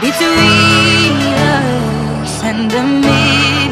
between us and the million